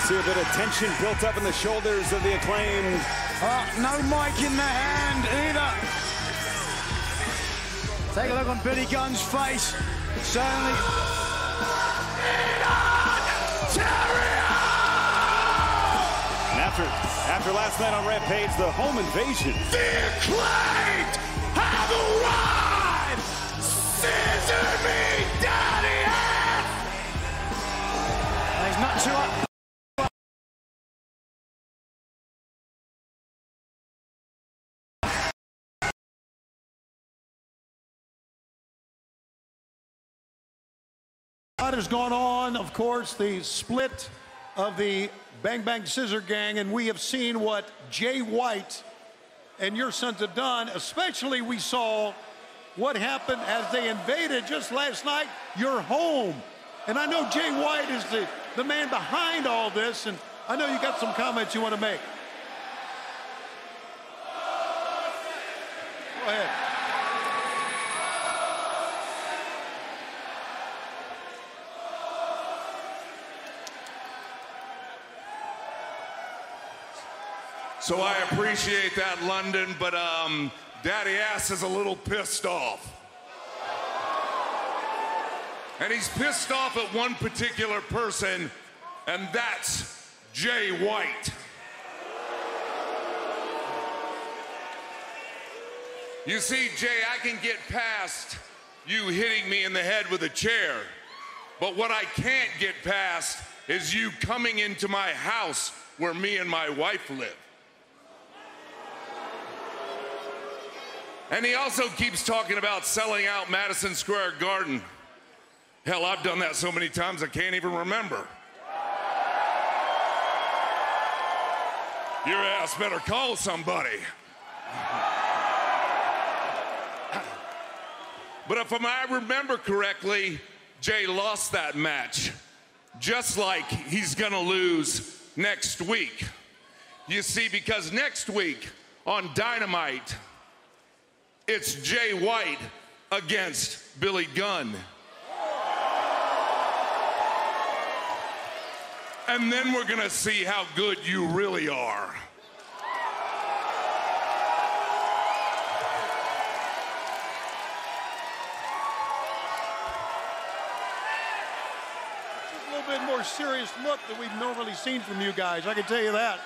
see a bit of tension built up in the shoulders of the acclaimed. Uh, no mic in the hand either. Take a look on Billy Gunn's face. Certainly. And after, after last night on Rampage, the home invasion. The acclaimed lot has gone on, of course, the split of the Bang Bang Scissor Gang, and we have seen what Jay White and your sons have done. Especially, we saw what happened as they invaded just last night your home. And I know Jay White is the, the man behind all this, and I know you got some comments you want to make. Go ahead. So I appreciate that, London, but um, Daddy Ass is a little pissed off. And he's pissed off at one particular person, and that's Jay White. You see, Jay, I can get past you hitting me in the head with a chair, but what I can't get past is you coming into my house where me and my wife live. And he also keeps talking about selling out Madison Square Garden. Hell, I've done that so many times I can't even remember. Your ass better call somebody. But if I remember correctly, Jay lost that match, just like he's gonna lose next week. You see, because next week on Dynamite, it's Jay White against Billy Gunn. And then we're gonna see how good you really are. a little bit more serious look than we've normally seen from you guys. I can tell you that.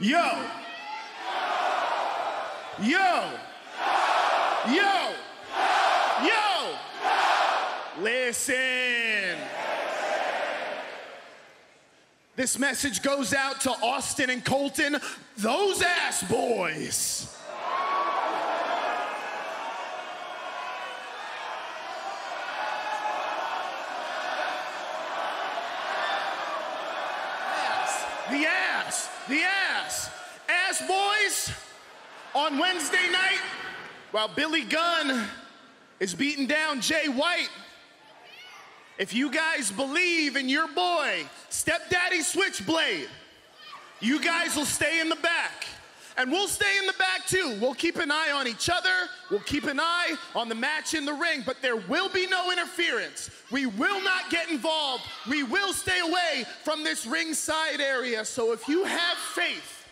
Yo. Yo. Yo. Yo. Listen. This message goes out to Austin and Colten, those ass boys. The ass, the ass. Ass boys on Wednesday night while Billy Gunn is beating down Jay White. If you guys believe in your boy, Stepdaddy Switchblade, you guys will stay in the back. And we'll stay in the back too. We'll keep an eye on each other. We'll keep an eye on the match in the ring, but there will be no interference. We will not get involved. We will stay away from this ringside area. So if you have faith,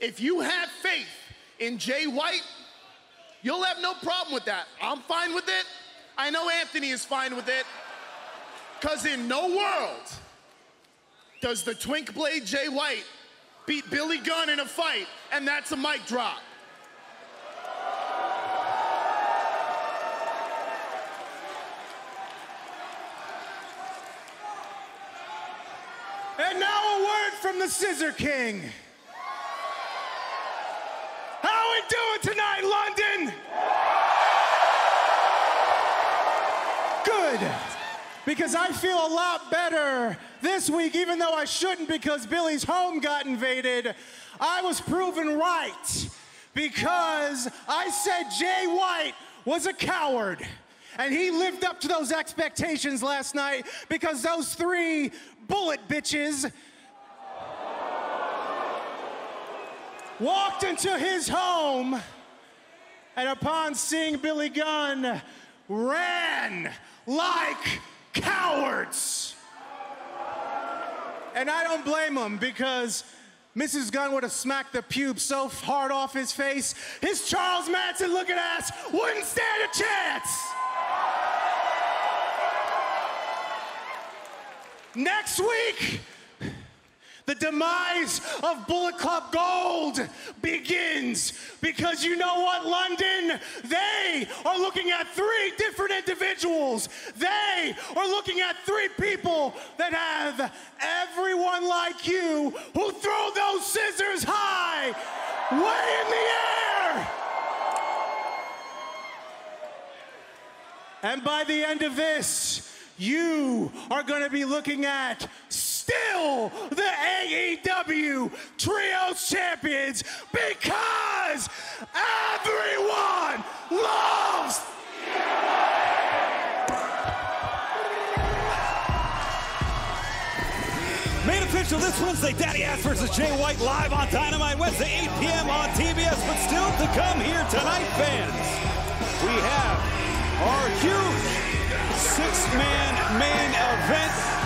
if you have faith in Jay White, you'll have no problem with that. I'm fine with it. I know Anthony is fine with it. Because in no world does the Twink Blade Jay White beat Billy Gunn in a fight, and that's a mic drop. And now a word from the Scissor King. How we doing tonight, London? Good. Because I feel a lot better this week, even though I shouldn't because Billy's home got invaded. I was proven right because I said Jay White was a coward. And he lived up to those expectations last night because those three bullet bitches walked into his home and upon seeing Billy Gunn, ran like cowards. And I don't blame them because Mrs. Gunn would have smacked the pube so hard off his face, his Charles Manson looking ass wouldn't stand a chance. Next week, the demise of Bullet Club Gold begins because you know what, London? They are looking at three different individuals. They are looking at three people that have everyone like you who throw those scissors high, way in the air. And by the end of this, you are going to be looking at still the AEW Trios Champions because everyone loves. Made official this Wednesday, Daddy Ass versus Jay White live on Dynamite Wednesday, 8 p.m. on TBS. But still to come here tonight, fans, we have our huge six-man main event